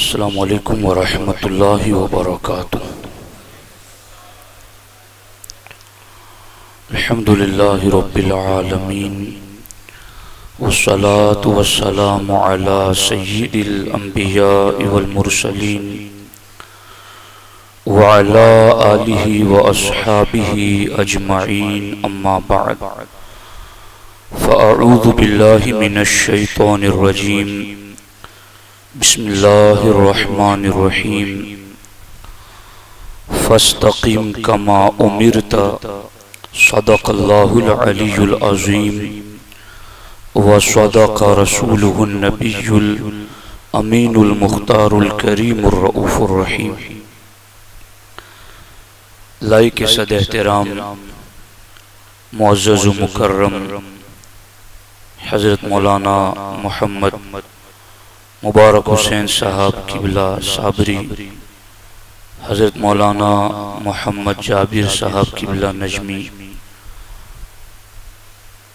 अलैक्म वरहमतुल्लाहि वबरकातुह अल्हम्दुलिल्लाहि रब्बिल आलमीन वस्सलातु वस्सलामु अला सय्यिदिल अंबियाइ वल मुरसलीन व अला आलिहि व अस्हाबिहि बिस्मिल्लाहिर्रहमानिर्रहीम। फस्तकीम कमा उमिरत अज़ीम। व सदक़ रसूलुहुन नबियुल अमीनुल मुख्तारुल करीमुर रऊफुर रहीम। लाई के सद एहतराम, मुअज़्ज़ज़ मुकर्रम, हज़रत मौलाना मोहम्मद मुबारक हुसैन साहब किबला साबरी हज़रत मौलाना मोहम्मद जाबिर साहब किबला नजमी।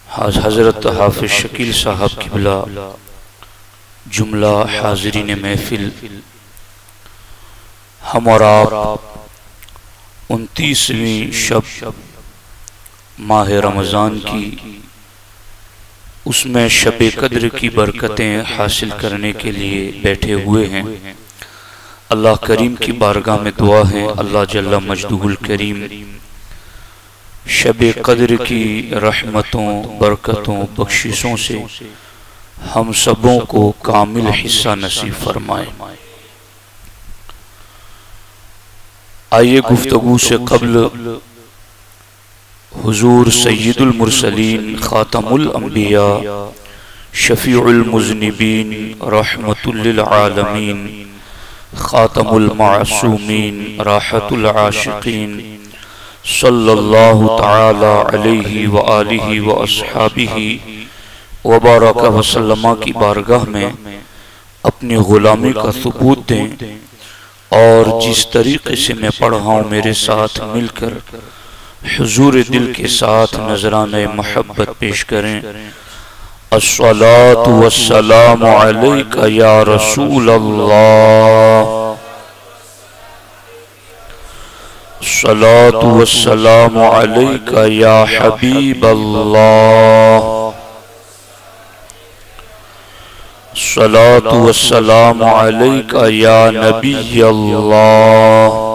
हज़रत हाफिज शकील साहब किबला। जुमला हाजरीन महफिल। हम और आप उनतीसवीं शब माह रमज़ान की। उसमें शब कद्र की बरकतें हासिल करने के लिए बैठे हुए हैं। अल्लाह करीम की बारगाह में दुआ है, अल्लाह जल्ला मजदूल करीम। शब कद्र की रहमतों, बरकतों, बख्शिशों से हम सबों को कामिल हिस्सा नसीब फरमाए। आइए गुफ्तगु से कबल हुजूर सैदुल मुरसलीन ख़ातमुल अंबिया, शफ़ीउल रहमतुल आलमीन, ख़ातमुल मासूमीन राहतुल आशिकीन, सल्लल्लाहु तआला अलैहि व आलिहि व अस्हाबिहि व बारक वसल्लम की बारगाह में अपनी ग़ुलामी का सबूत दें और जिस तरीके से मैं पढ़ा हूँ मेरे साथ मिलकर हुजूर दिल के साथ नजरान मोहब्बत पेश करें। या रसूल या हबीब अल्लाह सलातु या नबी अल्लाह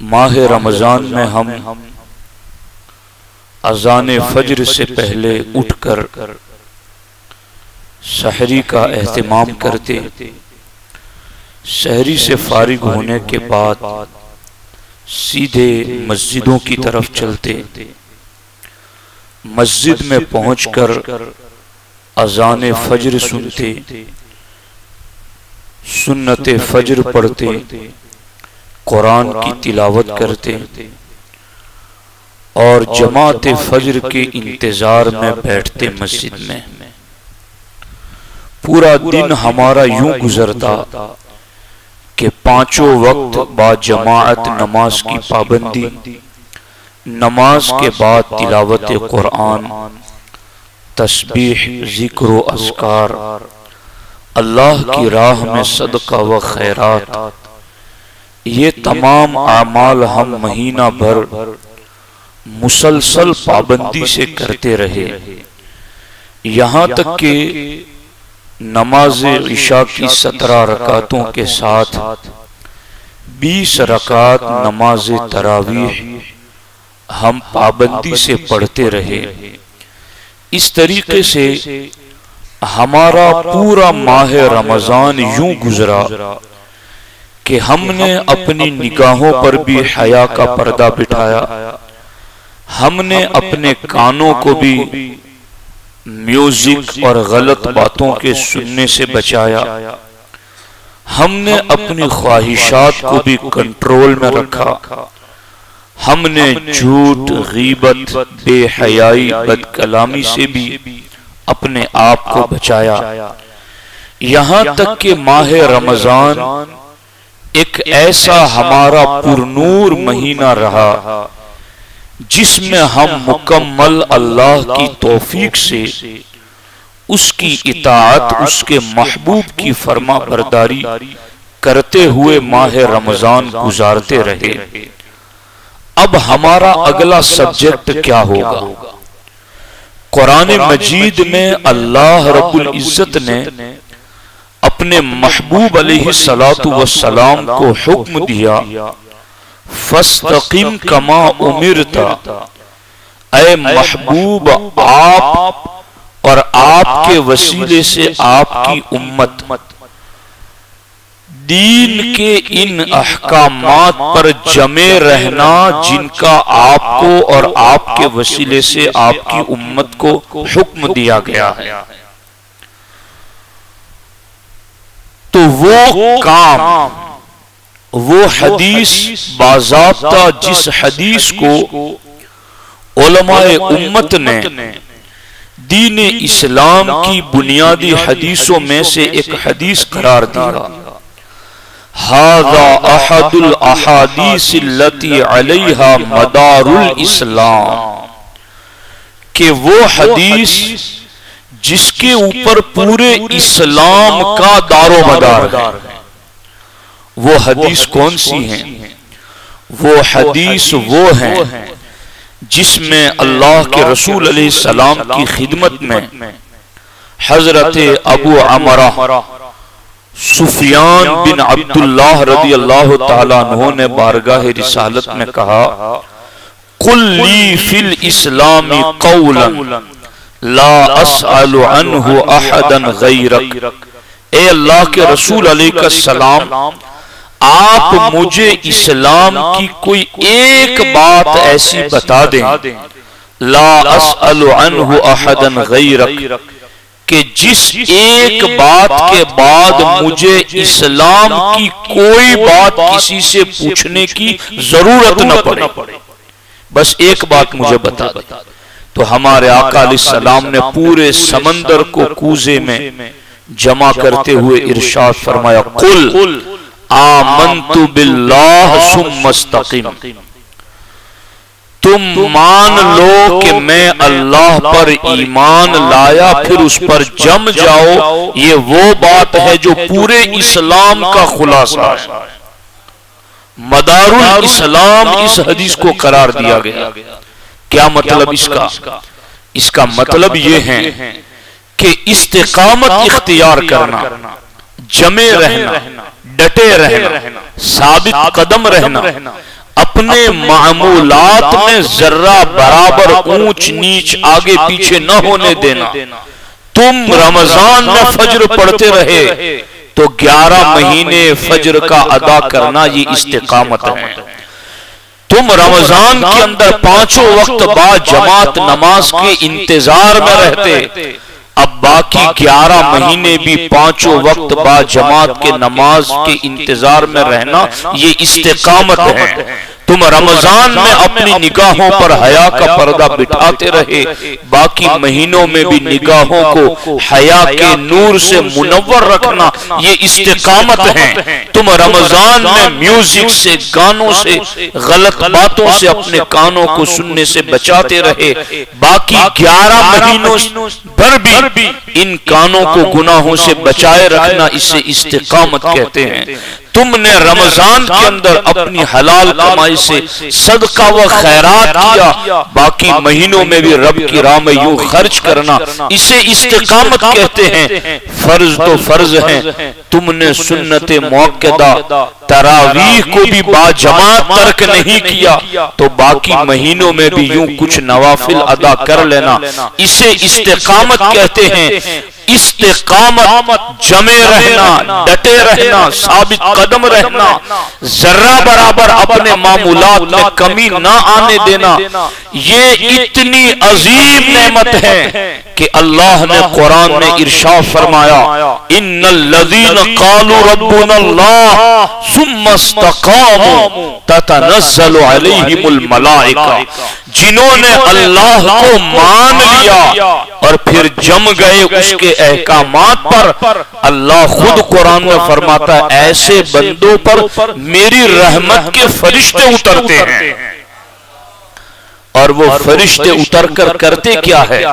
माह रमज़ान में हम अजान फजर से पहले उठकर शहरी का एहतमाम करते, शहरी से फारिग होने के बाद सीधे मस्जिदों की तरफ़ चलते। मस्जिद में पहुंचकर अजान फजर सुनते, सुन्नत फजर पढ़ते। कुरान की तिलावत करते। और जमात फजर के इंतज़ार में बैठते मस्जिद में। पूरा दिन हमारा यूँ गुजरता कि पाँचों वक्त बाद जमात नमाज़ की पाबंदी। नमाज़ के बाद तिलावत कुरान। तस्बीह ज़िक्र असकार अल्लाह की राह में सदका व खैरात। ये तमाम आमाल हम महीना भर मुसलसल पाबंदी से करते रहे। यहाँ तक कि नमाज़ ईशा की सत्रह रकातों के साथ बीस रकात नमाज़ तरावीह हम पाबंदी से पढ़ते रहे। इस तरीके से हमारा पूरा माह रमज़ान यूँ गुजरा। कि हमने अपनी निगाहों पर भी हया का पर्दा बिठाया। हमने अपने कानों को भी म्यूज़िक और गलत बातों के सुनने से बचाया। हमने अपनी ख्वाहिशात को भी कंट्रोल में रखा। हमने झूठ गीबत बेहयाई बदकलामी से भी अपने आप को बचाया। यहाँ तक कि माह रमज़ान एक ऐसा हमारा पुरनूर महीना रहा जिसमें हम मुकम्मल अल्लाह की तोफीक से उसकी इतात उसके महबूब की फर्मा बरदारी करते हुए माह रमज़ान गुजारते रहे। अब हमारा अगला सब्जेक्ट क्या होगा? कुरान मजीद में अल्लाह रब्बुल इज़्ज़त ने अपने महबूब सलाम को हुक्म दिया कमा उमिर था अय महबूब, आप और आपके वसीले से आपकी उम्मत। दीन के इन अहकाम पर जमे रहना जिनका आपको और आपके वसीले से आपकी उम्मत को हुक्म दिया गया है। तो वो वो काम काम वो हदीस बाजाबता जिस हदीस को उम्मत ने दीन इस्लाम की बुनियादी हदीसों में से एक हदीस करार दिया। हादा अहदुल अहादीसलती अलैहा मदारुल इस्लाम। के वो हदीस जिसके ऊपर पूरे इस्लाम का दारो मदार है। वो हदीस कौन सी है? वो हदीस वो है जिसमें अल्लाह के रसूल सलाम की खिदमत में हज़रत अबू अमरा सुफियान बिन अब्दुल्लाह रदी अल्लाह तु ने बारगाह रिसालत में कहा कुल्ली फिल इस्लामी कौलन। ला असअलु गैरक। ए अल्लाह के रसूल सलाम आप मुझे इस्लाम की कोई एक बात ऐसी बता दें। ला असअलु अहदन गैरक। कि जिस एक बात के बाद मुझे इस्लाम की कोई बात किसी से पूछने की ज़रूरत न पड़े। बस एक बात मुझे बता दे। तो हमारे आका सलाम ने पूरे समंदर को कूजे में जमा करते हुए इरशाद फरमाया कुल आमंतु बिल्लाह सुमस्तकीम तुम मान लो कि मैं अल्लाह पर ईमान लाया फिर उस पर जम जाओ। ये वो बात है जो पूरे इस्लाम का खुलासा है। मदारुल इस्लाम इस हदीस को करार दिया गया। क्या मतलब इसका? इसका? मतलब ये है कि इस्तेकामत इख्तियार करना जमे रहना डटे रहना साबित कदम रहना अपने मामूलात में जर्रा बराबर ऊंच नीच आगे पीछे न होने देना। तुम रमज़ान में फज्र पढ़ते रहे तो 11 महीने फज्र का अदा करना ये इस्तेकामत है। तुम रमज़ान के अंदर पाँचों वक्त बाद जमात नमाज़ के इंतज़ार में रहते। अब बाकी ग्यारह महीने भी पाँचों वक्त बाद जमात के नमाज़ के इंतज़ार में रहना ये इस्तेकामत है। तुम रमज़ान में अपनी निगाहों पर हया का पर्दा बिठाते रहे। बाकी महीनों में भी निगाहों को हया के नूर से मुनवर रखना ये इस्तेकामत है। तुम रमज़ान में म्यूज़िक से गानों से गलत बातों से अपने कानों को सुनने से बचाते रहे। बाकी ग्यारह महीनों पर भी इन कानों को गुनाहों से बचाए रखना इसे इस्तेकामत कहते हैं। तुमने रमज़ान के अंदर अपनी हलाल कमाई से सदका व खैरात किया। बाकी महीनों में भी रब की राह में यूँ खर्च करना। इसे इस्तेकामत कहते हैं। फ़र्ज़ तो फ़र्ज़ है। तुमने सुन्नत मौकदा। तरावीह को भी बाजमात तर्क नहीं किया। तो बाकी महीनों में भी यूँ कुछ नवाफिल अदा कर लेना। इसे इस्तेकामत कहते हैं। इस्तेकामत, जमे रहना, डटे रहना, साबित कदम रहना, जर्रा बराबर अपने मामूलात में कमी ना आने देना, ये इतनी अजीम नेमत है कि अल्लाह ने कुरान में इरशाद फरमाया इन लदीन कालू मलाइका। जिन्होंने अल्लाह को मान लिया और फिर जम गए उसके अहकाम पर। अल्लाह खुद कुरान में फरमाता है ऐसे बंदों पर मेरी रहमत के फरिश्ते उतरते हैं। और वो फरिश्ते उतर कर करते क्या है?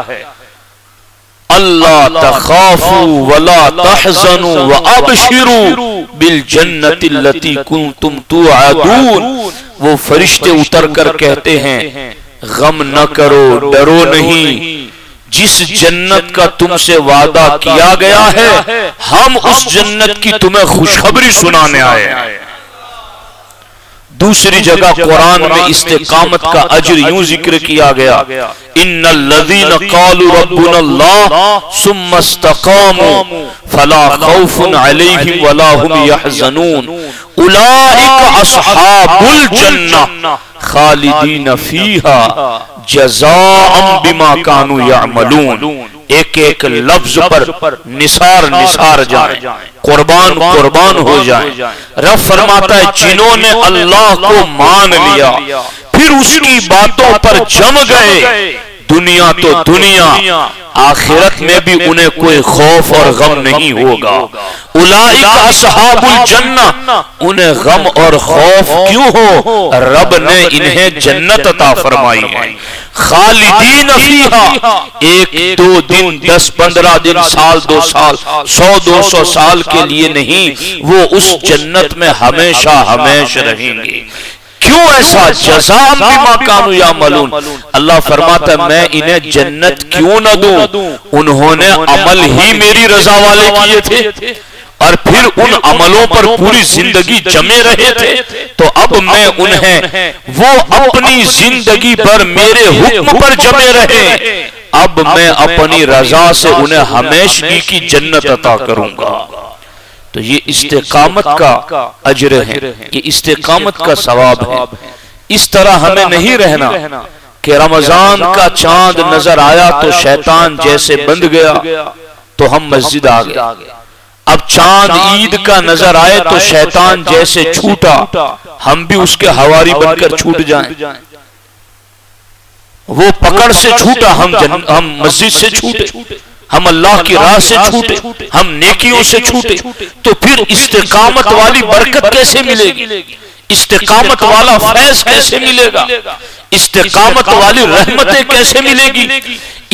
अल्लाह तखाफू वला तहजनु व अबशिरू बिल जन्नति लती कुंतुम तुआदून। वो फरिश्ते उतर कर कहते हैं गम न करो डरो नहीं। जिस जन्नत का तुमसे वादा किया गया है हम उस जन्नत की तुम्हें खुशखबरी सुनाने आए हैं। दूसरी जगह कुरान में इस्तेकामत का अजर यूँ ज़िक्र किया गया। इन लदीन कालू रब्बुनल्लाह सुम्मस्तकामु फला खौफुन अलैहिम वला हुम यहजनून। उलाइक अस्हाबुल जन्नह खालिदीन फीहा। जज़ाअम बिमा कानू यामलून एक एक लफ्ज पर निसार निसार जाए। कुर्बान कुर्बान हो जाए। रब फरमाता है जिन्होंने अल्लाह को मान लिया फिर उसकी बातों पर जम गए। दुनिया तो दुनिया आखिरत में भी उन्हें कोई खौफ और गम नहीं होगा। उलाइका जन्ना उन्हें गम और खौफ क्यों हो? रब ने इन्हें जन्नत अता फरमाई है। खालिदीन फीहा एक दो दिन दस पंद्रह दिन साल दो साल सौ दो सौ साल के लिए नहीं वो उस जन्नत में हमेशा हमेशा रहेंगे। क्यों ऐसा जजाम बिमा कानू या मलून? अल्लाह फरमाता है मैं इन्हें जन्नत क्यों न दूँ? उन्होंने अमल ही मेरी रजा वाले किए थे। और फिर उन अमलों पर पूरी ज़िंदगी जमे रहे थे। तो अब मैं उन्हें वो अपनी ज़िंदगी पर मेरे हुक्म पर जमे रहे। अब मैं अपनी रजा से उन्हें हमेशगी की जन्नत अता करूँगा। तो ये इस्तेकामत का अजर है। ये इस्तेकामत का सवाब है। इस तरह हमें नहीं रहना कि रमज़ान का चाँद नज़र आया तो शैतान जैसे बंद गया तो हम मस्जिद आ गए। अब चाँद ईद का नज़र आए तो शैतान जैसे छूटा। हम भी उसके हवारी बनकर छूट जाएँ। वो पकड़ से छूटा हम हम मस्जिद से छूटे। हम अल्लाह की राह से छूटे हम नेकियों से छूटे तो फिर इस्तेकामत वाली बरकत कैसे मिलेगी? इस्तेकामत वाला फैज कैसे मिलेगा? इस्तेकामत वाली रहमतें कैसे मिलेगी?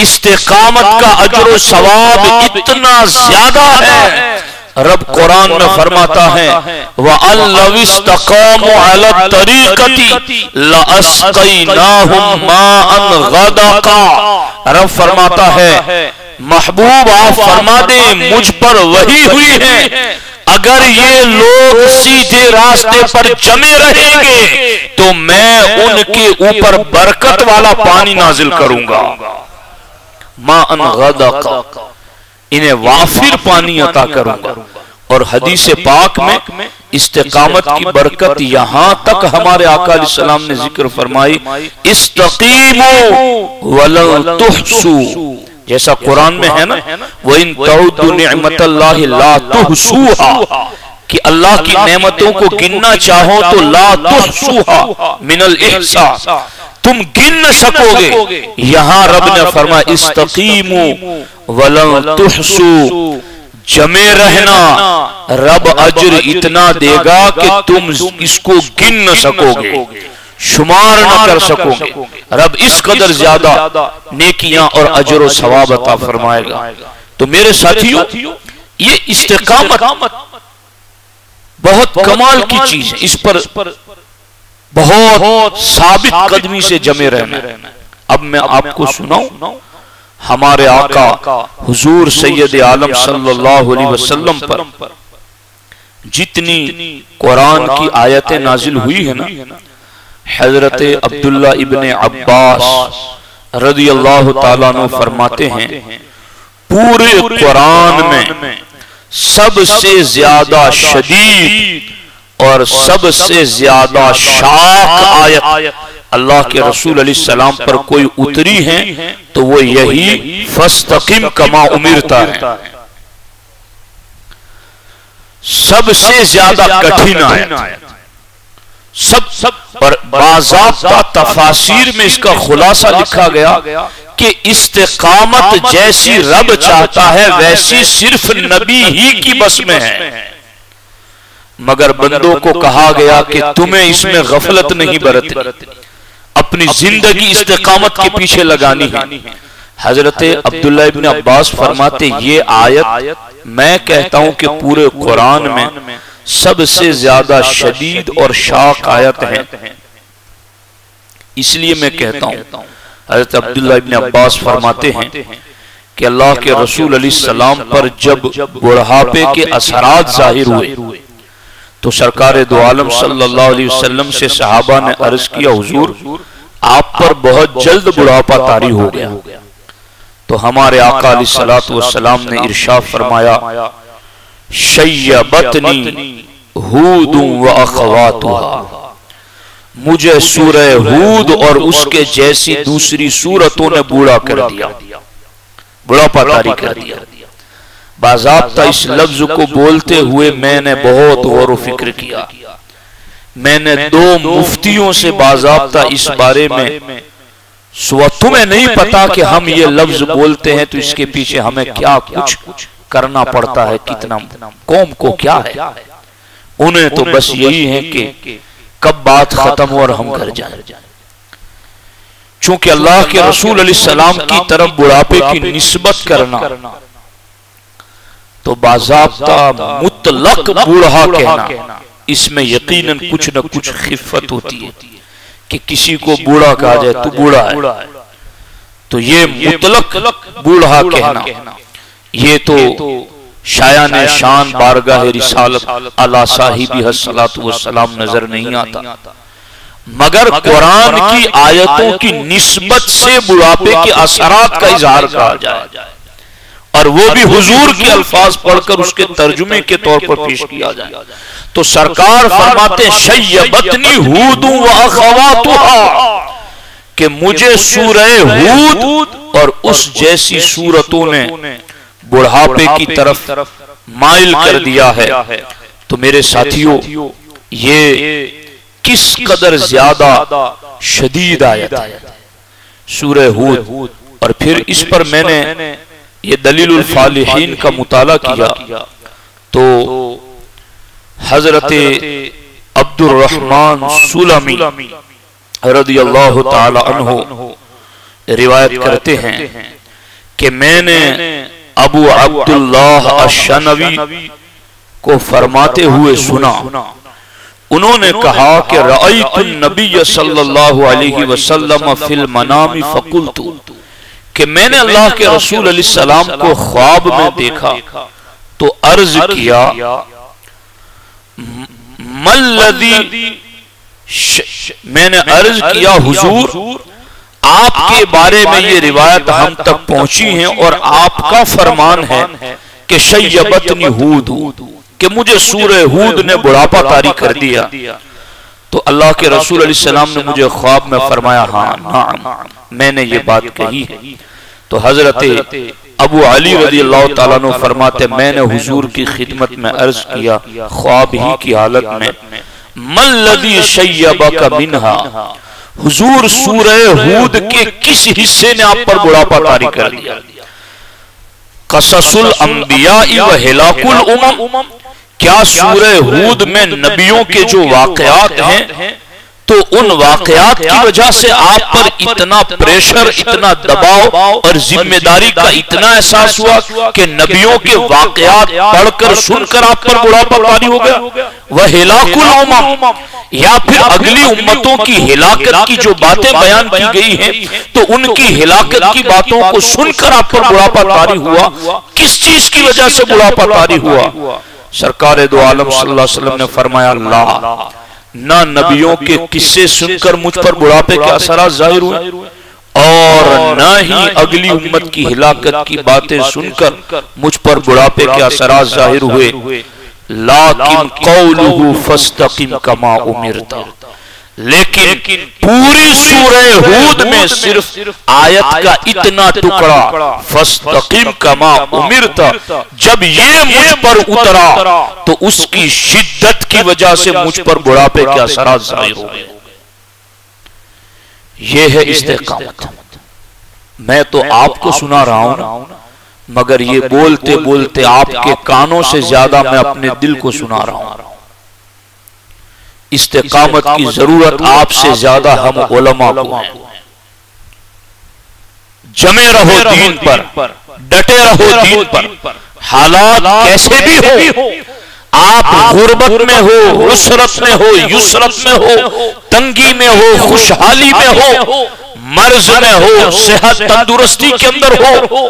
इस्तेकामत का अजर सवाब इतना ज़्यादा है। रब कुरान में फरमाता है वह रब फरमाता है महबूब आप फरमा दे मुझ पर वही हुई है। अगर ये लोग सीधे रास्ते पर जमे रहेंगे तो मैं उनके ऊपर बरकत वाला पानी नाजिल करूँगा। माँ अन का। इन्हें वाफिर पानी अता करूँगा। और हदीस पाक में इस्तेकामत की बरकत यहाँ तक हमारे आका सलाम ने ज़िक्र फरमाई इस्तकीमो तुहसू। जैसा कुरान में है ना वो इन तुहसूहा। कि अल्लाह की नेमतों को गिनना चाहो तो ला तुहसूहा मिनल एहसा तुम गिन न सकोगे। यहाँ रब ने फरमा इस्तकीमो वलम तुहसू। जमे रहना। रब अजर इतना देगा कि तुम इसको गिन न सकोगे। शुमार न कर सकोगे। रब इस कदर ज़्यादा नेकियाँ और अजर सवाब अता फरमाएगा। तो मेरे साथियों ये इस्तेकामत बहुत कमाल की चीज़ है। इस पर बहुत साबित कदमी से जमे रहना अब मैं आपको सुनाऊं। हमारे आका हुजूर सैयद आलम सल्लल्लाहु अलैहि वसल्लम पर जितनी कुरान की आयतें नाजिल हुई है ना हज़रत अब्दुल्ला इबन अब्बास रदी अल्लाह तला फरमाते हैं पूरे कुरान में सबसे ज़्यादा शदीद और सबसे ज़्यादा शाख आयत अल्लाह के रसूल अली सलाम पर कोई उतरी है तो वो यही फस्तकिम कमा उमिरता है। सबसे ज़्यादा कठिन आयत। सब सब और बाजाबा तफासिर में इसका खुलासा लिखा गया कि इस्तेकामत जैसी रब चाहता है वैसी सिर्फ़ नबी ही की बस में है। मगर बंदों को कहा गया कि तुम्हें इसमें गफलत नहीं बरतनी। अपनी ज़िंदगी इस्तेकामत के पीछे लगानी है। हज़रत अब्दुल्ला इब्न अब्बास फरमाते ये आयत मैं कहता हूँ कि पूरे कुरान में सबसे ज़्यादा शदीद और शाक आयत है। इसलिए मैं कहता हूँ हज़रत अब्दुल्ला इब्न अब्बास फरमाते हैं कि अल्लाह के रसूल अली सलाम पर जब बुढ़ापे के असरात ज़ाहिर हुए तो सरकार दो आलम सल्लल्लाहु अलैहि वसल्लम से सहाबा ने अर्ज़ किया हुजूर आप पर बहुत जल्द बुढ़ापा तारी हो गया। तो हमारे आका सलाम ने इरशा फरमाया शैबतनी हूद व अखवातुहा। मुझे सूरह हूद और उसके जैसी दूसरी सूरतों ने बूढ़ा कर दिया। बुढ़ापा तारी कर दिया। बाजाबता इस लफ्ज को बोलते हुए मैंने बहुत गौर फ़िक्र किया। मैंने दो मुफ्तियों से बाजाबता इस बारे में तुम्हें नहीं पता कि हम ये लफ्ज बोलते हैं तो इसके पीछे हमें क्या कुछ कुछ करना पड़ता है कितना कौम को क्या है? उन्हें तो बस यही है कि कब बात खत्म हो और हम घर जाए। चूँकि अल्लाह के रसूल सलाम की तरफ़ बुढ़ापे की निस्बत करना। तो बाजाबता मुतलक बूढ़ा कहना। इसमें यकीनन कुछ न कुछ खिफत होती है कि किसी को बूढ़ा कहा जाए तो बूढ़ा है। तो ये मुतलक बूढ़ा कहना। ये तो शाया ने शान बारगाह रिसालत अला साहिबी सलाम नज़र नहीं आता। मगर कुरान की आयतों की निस्बत से बुढ़ापे के असरात का इजहार कहा जाए। और वो भी हुजूर के अल्फाज पढ़कर उसके तर्जुमे के तौर पर पेश किया जाए। तो सरकार फरमाते शैबतनी हूदू व कि मुझे सूरह हूद और उस जैसी सूरतों ने बुढ़ापे की तरफ़ माइल कर दिया है। तो मेरे साथियों ये किस कदर ज़्यादा शदीद आयत है? सूरह हूद। और फिर इस पर मैंने ये दलील फालिहीन का मुताला किया। तो हज़रत अब्दुल रहमान सुलमी रदी अल्लाह तहो रिवायत करते हैं कि मैंने अबू अब्दुल्लाह अशनवी को फरमाते हुए सुना। उन्होंने कहा कि नबी सल्लल्लाहु अलैहि वसल्लम फिल मनामी फकुलतु, कि मैंने अल्लाह के रसूल सलाम को ख्वाब में देखा तो अर्ज़ किया मल्लदी मैंने अर्ज़ किया, हुजूर आपके बारे में ये रिवायत हम तक पहुँची है और आपका फरमान है कि शैबतनी हूद कि मुझे सूर्य हूद ने बुढ़ापा तारी कर दिया। तो अल्लाह के रसूल सलाम ने मुझे ख्वाब में फरमाया हाँ नाम मैंने ये बात कही। है तो हज़रत अबू अली रज़ी अल्लाह तु फरमाते मैंने हुजूर की खिदमत में अर्ज़ किया ख्वाब ही की हालत में। मल्लदी शैबा का मिनहा। हुजूर सूरह हूद के किस हिस्से ने आप पर बुढ़ापा तारी कर दिया कससुल अंबिया हिलाकुल उमम। क्या सूरह हूद में नबियों के जो वाकयात हैं तो उन वाकयात की वजह से आप पर इतना प्रेशर इतना दबाव और ज़िम्मेदारी का इतना एहसास हुआ कि नबियों के वाकयात पढ़कर सुनकर आप पर बुढ़ापा पानी हो गया। वह हिलाकुल या फिर अगली उम्मतों की हिलाकत की जो बातें बयान की गई हैं तो उनकी हिलाकत की बातों को सुनकर आप पर बुढ़ापा तारी हुआ। किस चीज़ की वजह से बुढ़ापा तारी हुआ? सरकार दो आलम सल्लल्लाहु अलैहि वसल्लम ने फरमाया अल्लाह ना नबियों के किस्से सुनकर मुझ पर बुढ़ापे के असरा ज़ाहिर हुए। और ना ही अगली उम्मत की हिलाकत की बातें सुनकर मुझ पर बुढ़ापे के असरा ज़ाहिर हुए। लाकिन कौलुहु फस्तकिम कमा उमिरता। लेकिन लेकिन पूरी सूरह हूद में सिर्फ़ आयत का इतना टुकड़ा फस्तकीम कमा उमिर था। जब ये मुझ पर उतरा तो उसकी शिद्दत की वजह से मुझ पर बुढ़ापे के असर ज़ाहिर हो गए। ये है इस्तेकामत। मैं तो आपको सुना रहा हूँ मगर ये बोलते बोलते आपके कानों से ज़्यादा मैं अपने दिल को सुना रहा हूँ। इस्तेकामत की ज़रूरत आपसे ज़्यादा हम ओलमा को हैं जमे रहो दीन पर डटे रहो दीन पर हालात कैसे भी हो आप गुर्बत में हो उसरत में हो युसरत में हो तंगी में हो खुशहाली में हो मर्ज में हो सेहत तंदुरुस्ती के अंदर हो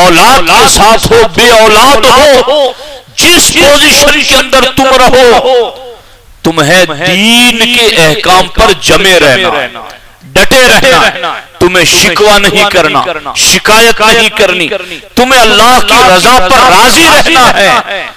औलाद के साथ हो बे औलाद हो जिस पोजीशन के अंदर तुम रहो तुम्हें दीन के अहकाम पर जमे रहना। डटे रहना। तुम्हें शिकवा नहीं करना। शिकायत नहीं करनी। तुम्हें अल्लाह की रजा पर राज़ी रहना है।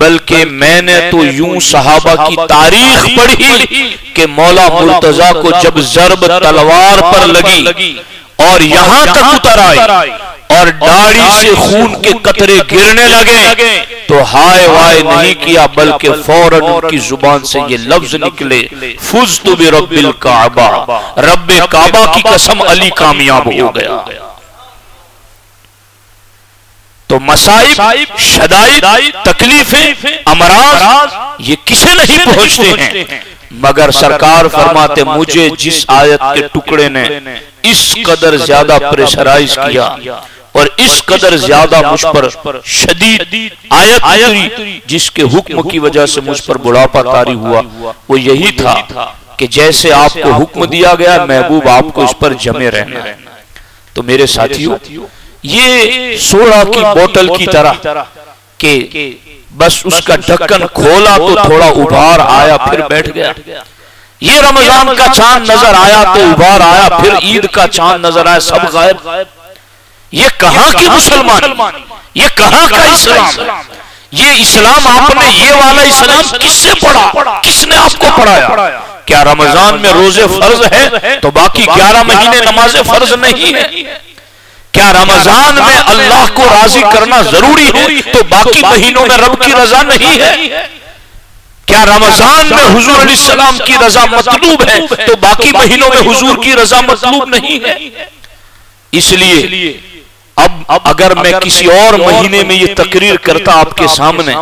बल्कि मैंने तो यूँ सहाबा की तारीख पढ़ी कि मौला मुर्तजा को जब जरब तलवार पर लगी और यहाँ तक उतर आई। और दाढ़ी से खून के कतरे गिरने लगे। तो हाय वाय नहीं किया बल्कि फ़ौरन उनकी ज़ुबान से ये लफ्ज निकले। फुज तो भी रबिल काबा। रब काबा की कसम अली कामयाब हो गया। तो मसाइब शदाई तकलीफें अमराज ये किसे नहीं पहुँचते हैं? मगर सरकार फरमाते मुझे जिस आयत के टुकड़े ने इस कदर ज़्यादा प्रेशराइज किया। और इस कदर ज़्यादा मुझ पर शदीद आयत आयत जिसके हुक्म की वजह से मुझ पर बुढ़ापा तारी हुआ। वो यही था कि जैसे आपको हुक्म दिया गया महबूब आपको इस पर जमे रहना है। तो मेरे साथियों ये सोडा की बोतल की तरह के बस उसका ढक्कन खोला तो थोड़ा उभार आया फिर बैठ गया। ये रमज़ान का चाँद नज़र आया तो उभार आया फिर ईद का चाँद नज़र आया सब गायब। गायब। ये कहाँ की मुसलमान? ये कहाँ का इस्लाम? ये इस्लाम आपने ये वाला इस्लाम किससे पढ़ा? किसने आपको पढ़ाया? क्या रमज़ान में रोज़े फ़र्ज़ है तो बाकी ग्यारह महीने नमाजें फ़र्ज़ नहीं है। क्या रमज़ान में अल्लाह को राज़ी करना ज़रूरी है तो बाकी महीनों में रब की रजा नहीं है। क्या रमज़ान में हुजूर सलाम की रजा मतलूब है तो बाकी महीनों में हुजूर की रजा मतलूब नहीं है। इसलिए अब अगर मैं किसी और महीने में ये तकरीर करता आपके सामने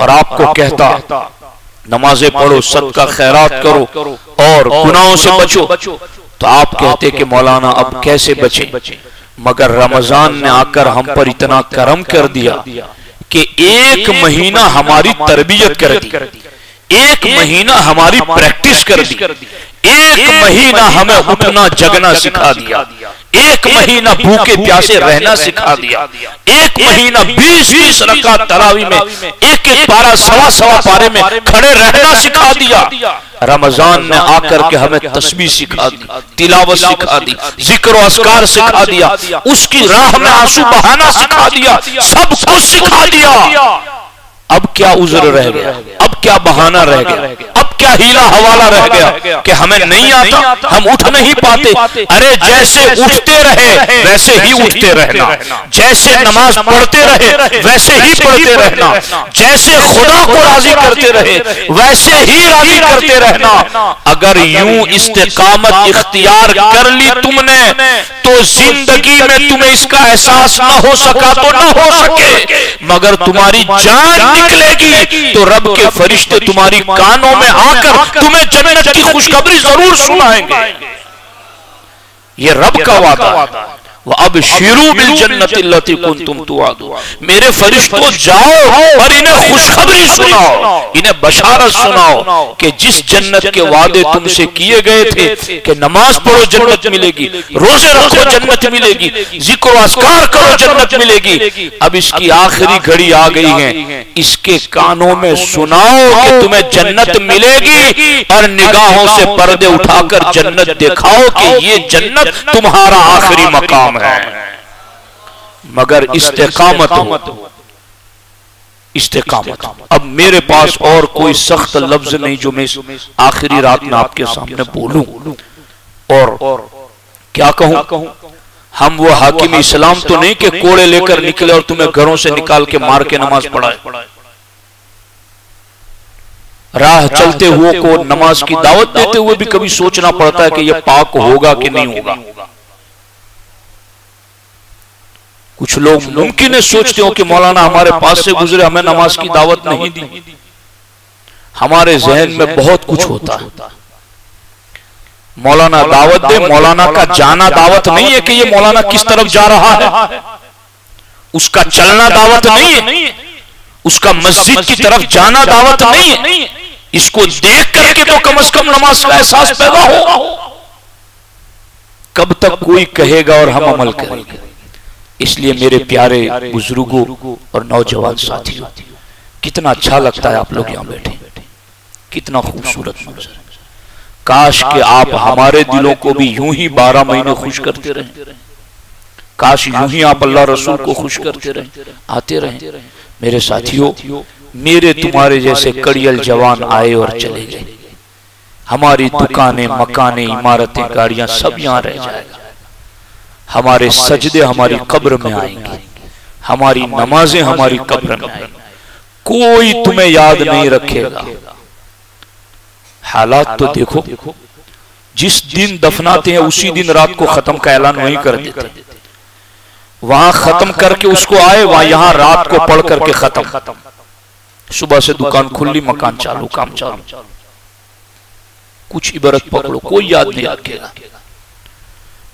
और आपको कहता नमाजें पढ़ो सबका खैरात करो और गुनाहों से बचो। तो आप कहते कि मौलाना अब कैसे बचे? मगर रमज़ान ने आकर हम पर इतना करम कर दिया कि एक महीना हमारी तरबियत कर दी। एक महीना हमारी प्रैक्टिस कर दी। एक महीना हमें उठना जगना सिखा दिया। एक महीना भूखे प्यासे रहना सिखा दिया। एक महीना बीस बीस रका तरावी में एक एक पारा सवा सवा पारे में खड़े रहना सिखा दिया। रमज़ान ने आकर के हमें तस्वीर सिखा दी तिलावत सिखा दी ज़िक्र असकार सिखा दिया। उसकी राह में आँसू बहाना सिखा दिया। सब कुछ सिखा दिया। अब क्या उज्र रह गया? अब क्या बहाना रह गया? क्या हीला हवाला रह गया कि हमें नहीं आता हम उठ नहीं पाते। अरे जैसे उठते रहे वैसे ही उठते रहना। जैसे नमाज़ पढ़ते रहे वैसे ही पढ़ते रहना। जैसे खुदा को राज़ी करते रहे वैसे ही राज़ी करते रहना। अगर यूँ इस्तेकामत इख्तियार कर ली तुमने तो ज़िंदगी में तुम्हें इसका एहसास न हो सका तो न हो सके मगर तुम्हारी जान निकलेगी तो रब के फरिश्ते तुम्हारी कानों में आकर तुम्हें जन्नत की खुशखबरी ज़रूर सुनाएँगे। ये रब का वादा वह अब शिरू बिल जन्नत तुम मेरे फरिश्तों जाओ और इन्हें खुशखबरी सुनाओ इन्हें बशारत सुनाओ कि जिस जन्नत के वादे तुमसे किए गए थे कि नमाज़ पढ़ो जन्नत मिलेगी रोज़े रखो जन्नत मिलेगी ज़िक्र असकार करो जन्नत मिलेगी अब इसकी आखिरी घड़ी आ गई है इसके कानों में सुनाओ कि तुम्हें जन्नत मिलेगी और निगाहों से पर्दे उठाकर जन्नत दिखाओ कि ये जन्नत तुम्हारा आखिरी मकाम है? मगर इस्तेकामत हो। इस्तेकामत अब मेरे पास और कोई सख्त लफ्ज नहीं जो मैं आखिरी रात में आपके सामने बोलूँ। और क्या कहूँ? हम वो हाकिम इस्लाम तो नहीं कि कोड़े लेकर निकले और तुम्हें घरों से निकाल के मार के नमाज़ पढ़ाए। राह चलते हुए को नमाज़ की दावत देते हुए भी कभी सोचना पड़ता है कि यह पाक होगा कि नहीं होगा। कुछ लोग मुमकिन है सोचते हो कि मौलाना हमारे पास से गुजरे हमें नमाज़ की दावत नहीं दी। हमारे जहन में बहुत कुछ होता है। मौलाना दावत दे मौलाना का जाना दावत नहीं है कि ये मौलाना किस तरफ़ जा रहा है। उसका चलना दावत नहीं है। उसका मस्जिद की तरफ़ जाना दावत नहीं है। इसको देख करके तो कम से कम नमाज़ का एहसास पैदा होगा कब तक कोई कहेगा और हम अमल करेंगे। इसलिए मेरे प्यारे बुज़ुर्गों और नौजवान साथियों, कितना अच्छा लगता है आप लोग यहाँ बैठे। कितना खूबसूरत काश के आप हमारे दिलों को भी यूँ ही बारह महीने खुश करते रहे। काश यूँ ही आप अल्लाह रसूल को खुश करते रहे, आते रहे। मेरे साथियों, मेरे तुम्हारे जैसे कड़ियल जवान आए और चले गए। हमारी दुकानें, मकानें, इमारतें, गाड़ियाँ सब यहाँ रह जाएगा। हमारे सजदे हमारी कब्र में आएँगे। हमारी नमाजें हमारी कब्र में आएँगी। कोई तुम्हें याद नहीं रखेगा। हालात तो देखो। जिस दिन दफनाते हैं उसी दिन रात को खत्म का ऐलान वहीं कर देते वहाँ खत्म करके उसको आए वहाँ यहाँ रात को पढ़ करके खत्म। सुबह से दुकान खुली मकान चालू काम चालू। कुछ इबरत पकड़ो कोई याद नहीं रखेगा।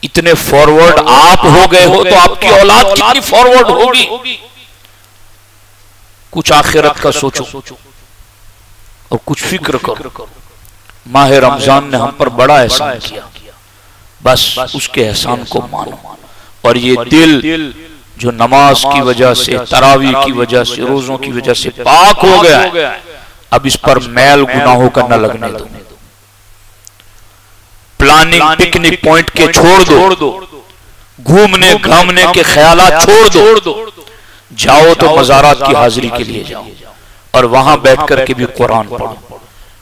इतने फॉरवर्ड आप हो गए हो तो आपकी औलाद कितनी फॉरवर्ड होगी? कुछ आखिरत का सोचो। और कुछ फ़िक्र करो। माह रमज़ान ने हम पर बड़ा एहसान किया। बस उसके एहसान को मानो। और ये दिल जो नमाज़ की वजह से तरावी की वजह से रोजों की वजह से पाक हो गया अब इस पर मैल गुनाहों का न लगने दो। प्लानिंग पिकनिक पॉइंट के छोड़ दो। घूमने घामने के ख्याल छोड़ दो। जाओ तो मजारात की हाजिरी के लिए जाओ। और वहाँ बैठ करके भी कुरान पढ़ो।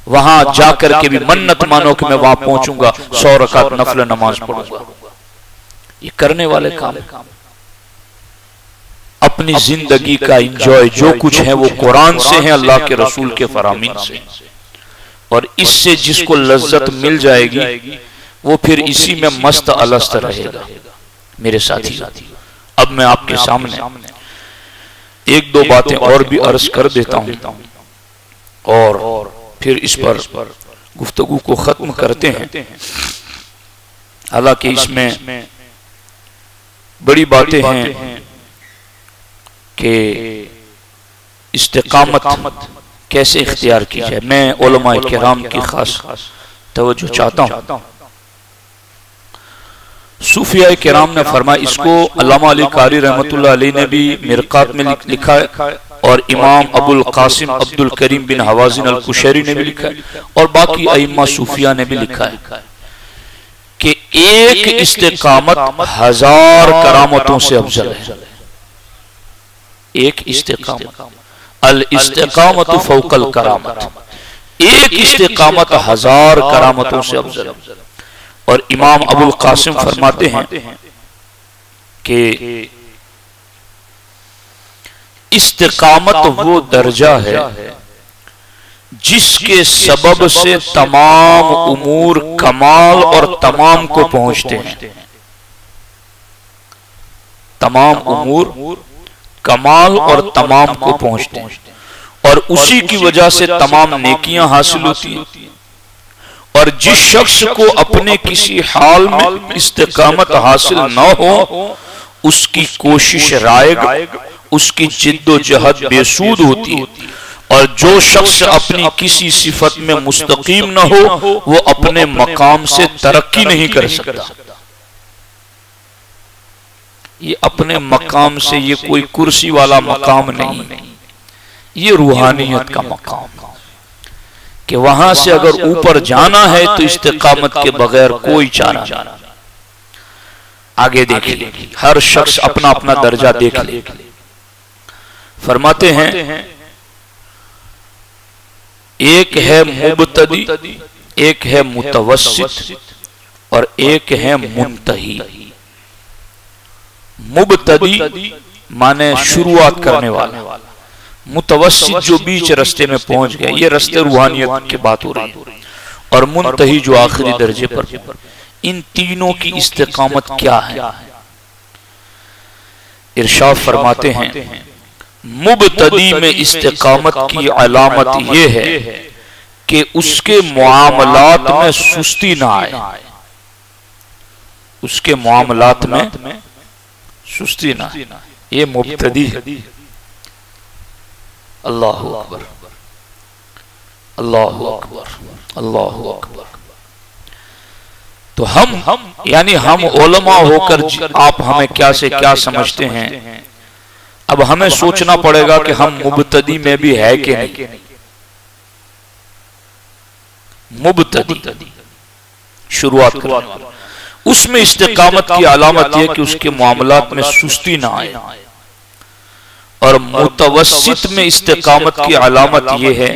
वहाँ जाकर के भी मन्नत मानो कि मैं वहाँ पहुंचूँगा। सौ रकात नफल नमाज़ पढ़ूँगा। ये करने वाले काम। अपनी ज़िंदगी का इंजॉय जो कुछ है वो कुरान से है अल्लाह के रसूल के फरामीन से। और इससे जिसको लज्जत मिल जाएगी वो फिर इसी में मस्त अलस्त रहेगा। मेरे साथी अब मैं आपके सामने एक दो बातें और भी अर्ज़ कर देता हूँ। और फिर इस पर गुफ्तगु को खत्म करते हैं। हालाँकि इसमें बड़ी बातें हैं कि इस्तेकामत कैसे इख्तियार की जाए। मैं ओलमा कराम की खास तवज्जो चाहता हूँ। सूफिया कराम ने फरमाया इसको अल्लामा अली कारी रहमत ने भी मिरकात में लिखा है और इमाम अबुल कासिम अब्दुल करीम बिन हवाजिन अल कुशैरी ने भी लिखा है और बाकी अइमा सूफिया ने भी लिखा है कि एक इस्तेकामत हज़ार करामतों से अफजल है। एक इस्तेकामत। अल इस्तेकामत फौकल करामत। एक इस्तेकामत हज़ार करामतों से अफजल और इमाम अबुल कासिम फरमाते हैं कि इस्तेकामत वो दर्जा है जिसके सबब से तमाम उमूर कमाल और तमाम को पहुँचते हैं। तमाम उमूर कमाल और तमाम को पहुँचते हैं। और उसी की वजह से तमाम नेकियाँ हासिल होती हैं। और जिस शख्स को अपने किसी हाल में इस्तेकामत हासिल न हो उसकी कोशिश रायग उसकी जिद्दोजहद बेसूद होती है। और जो शख्स अपनी किसी सिफत में मुस्तकीम न हो वो अपने मकाम से तरक्की नहीं कर सकता। ये अपने मकाम से ये कोई कुर्सी वाला मकाम नहीं ये रूहानियत का मकाम कि वहाँ से अगर ऊपर जाना है तो इस्तेकामत के बगैर कोई चारा आगे देखिए हर शख्स अपना अपना दर्जा देख ले। फरमाते हैं एक है मुबतदी एक है मुतवसित और एक है मुंतही। मुबतदी माने शुरुआत करने वाला। मुतवसित जो बीच रस्ते में पहुँच गया ये रस्ते रूहानियत की बात हो रही है और मुंतही जो आखिरी दर्जे पर इन तीनों की इस्तेकामत क्या है? इरशाद फरमाते हैं मुबतदी में इस्तेकामत की अलामत यह है कि उसके मामलात में सुस्ती ना आए। उसके मामलात में सुस्ती ना ये मुबतदी है। अल्लाह अकबर अल्लाह अकबर अल्लाह अकबर तो हम हम यानी हम ओलमा होकर आप हमें क्या से क्या समझते हैं? अब हमें सोचना पड़ेगा कि हम मुबतदी में भी है कि नहीं? मुबतदी। शुरुआत उसमें इस्तेकामत की अलामत यह कि उसके मामला में सुस्ती ना आए। और मुतवसित में इस्तेकामत की अलामत यह है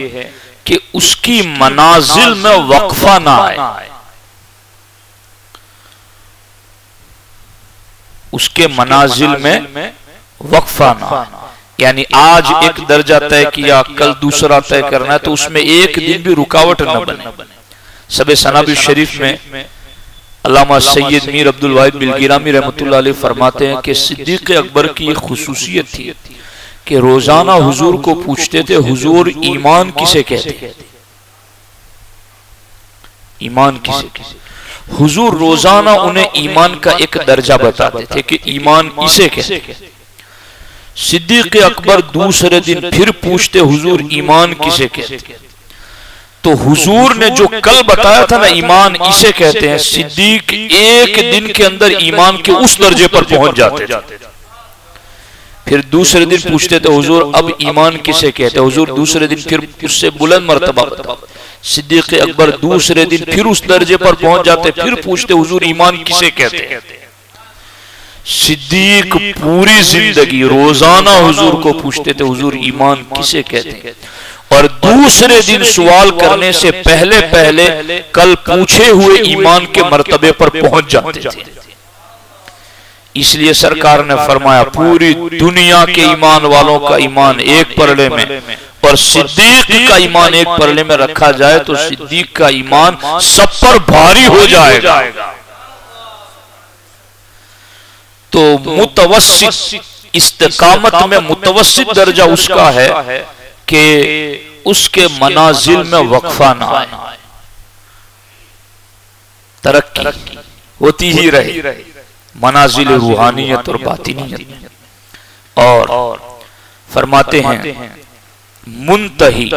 कि उसकी मनाजिल में वक्फा ना आए। उसके मनाजिल में वक्फा ना यानी आज एक दर्जा तय किया कल दूसरा तय करना है तो उसमें एक दिन भी रुकावट न बने। सब सनाबी शरीफ में अलामा सैयद मीर अब्दुल वाहिद बिलगिरामी रहमत फरमाते हैं कि सिद्दीक अकबर की एक खसूसियत थी। कि रोज़ाना हुजूर को पूछते थे हुजूर ईमान किसे कहते? ईमान किसे हुजूर रोज़ाना उन्हें ईमान का एक दर्जा बताते थे कि ईमान इसे कहते? सिद्दीक अकबर दूसरे दिन फिर पूछते हुजूर ईमान किसे कहते? तो हुजूर ने जो कल बताया था ना ईमान इसे कहते हैं सिद्दीक एक दिन के अंदर ईमान के उस दर्जे पर पहुँच जाते फिर दूसरे दिन पूछते थे, हुजूर, अब ईमान किसे कहते हुजूर, दूसरे दिन फिर उससे बुलंद मरतबा सिद्दीक अकबर दूसरे दिन फिर उस दर्जे पर पहुँच जाते, फिर पूछते, हुजूर, ईमान किसे कहते सिद्दीक पूरी ज़िंदगी रोज़ाना हुजूर को पूछते थे, हुजूर, ईमान किसे कहते और दूसरे दिन सवाल करने से पहले पहले कल पूछे हुए ईमान के मर्तबे पर पहुँच जाते थे। इसलिए सरकार ने फरमाया, पूरी दुनिया के ईमान वालों का ईमान एक परले में और सिद्दीक का ईमान एक परले में रखा जाए तो सिद्दीक का ईमान सब पर भारी हो जाएगा। तो मुतवसित इस्तकामत में मुतवसित दर्जा उसका है कि उसके मनाजिल में वक्फा ना आए। तरक्की होती ही रही। मनाजिल रूहानियत और बातिनियत। और फरमाते हैं मुंतही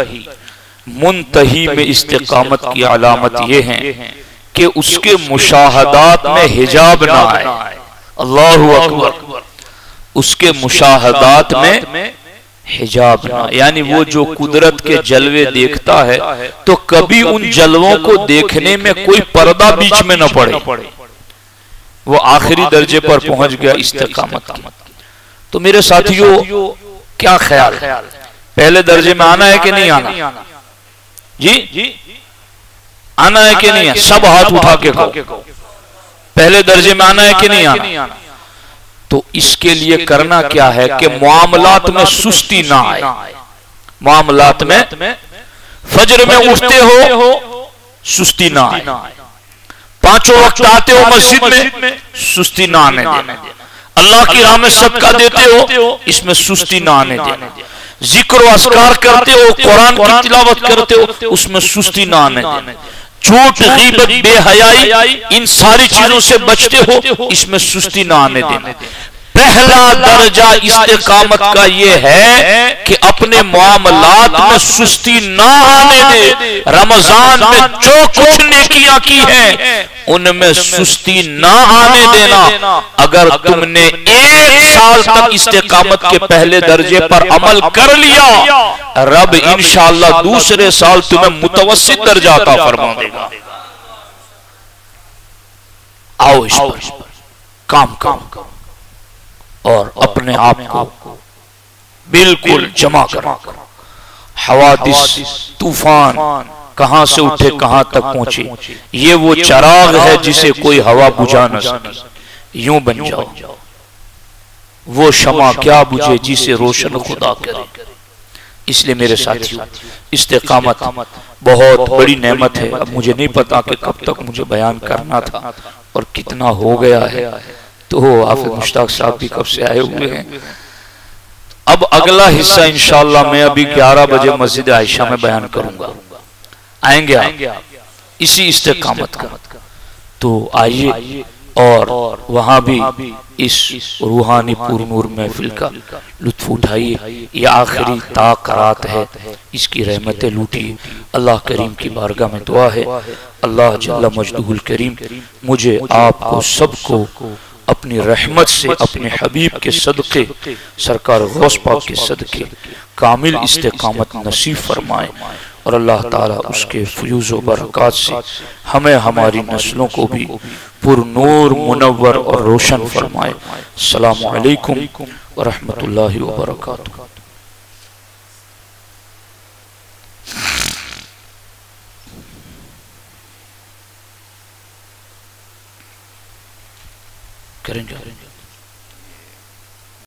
मुंतही। में इस्तेकामत की अलामत यह है कि उसके मुशाहदात में हिजाब ना आए। अल्लाह अकबर। उसके मुशाहदात में हिजाब ना यानी वो जो कुदरत के जलवे देखता है तो कभी उन जलवों को देखने में कोई पर्दा बीच में न पड़े। वो आखिरी दर्जे पर पहुँच गया इस्तेकामत की। तो मेरे साथियों क्या ख्याल? पहले दर्जे में आना है कि नहीं आना? जी? आना है कि नहीं है? सब हाथ उठा के कहो। पहले दर्जे में आना है कि नहीं आना तो इसके लिए करना क्या है कि मामलात में सुस्ती ना आए। मामलात में फजर में उठते हो सुस्ती ना आए। पाँचों वक्त आते हो मस्जिद में सुस्ती ना आने देना। अल्लाह की राह में सबका देते हो इसमें सुस्ती ना आने देना। ज़िक्र असकार करते हो कुरान की तिलावत करते हो उसमें सुस्ती ना आने देना। झूठ गीबत बेहयाई इन सारी चीज़ों से बचते हो इसमें सुस्ती ना आने देना। पहला दर्जा इस्तेकामत का ये है कि अपने मामलात में सुस्ती ना आने दे। रमज़ान में जो कुछ नेकियाँ की हैं उनमें सुस्ती ना आने देना। अगर तुमने एक साल तक इस्तेकामत के पहले दर्जे पर अमल कर लिया। रब इंशाला दूसरे साल तुम्हें मुतवसित दर्जा आता फरमा देगा आओ इस पर। काम काम और अपने आप को बिल्कुल जमा कर। हवादिस तूफ़ान। कहाँ से उठे कहाँ तक पहुँचे? ये वो चराग है जिसे कोई हवा बुझा न सके यूँ बन जाओ। वो क्षमा क्या बुझे जिसे रोशन खुदा करे? इसलिए मेरे साथियों इस्तेकामत बहुत बड़ी नेमत है। अब मुझे नहीं पता कि कब तक मुझे बयान करना था और कितना हो गया है। तो हाफिज मुश्ताक साहब भी कब से आए हुए हैं? अब अगला हिस्सा इंशाला मैं अभी 11 बजे मस्जिद आयशा में बयान करूँगा आएँगे आप। इसी इस्तेकामत का तो आइए और वहाँ भी इस रूहानी पुरनूर महफिल का लुत्फ उठाइए। ये आखिरी ताकरात है। इसकी रहमतें लूटिए। अल्लाह करीम की बारगाह में दुआ है। अल्लाह जल्ला मजदूल करीम मुझे आपको सबको अपनी रहमत से अपने हबीब के सदक़े सरकार गौस पाक के सदक़े कामिल इस्तेकामत नसीब फरमाए। और अल्लाह ताला उसके फ्यूज़ बरक़ात से हमें हमारी नस्लों को भी पुरनूर, मुनवर और रोशन फरमाए। सलामकुम वरहमतुल्लाहि वबरकातुहू करेंगे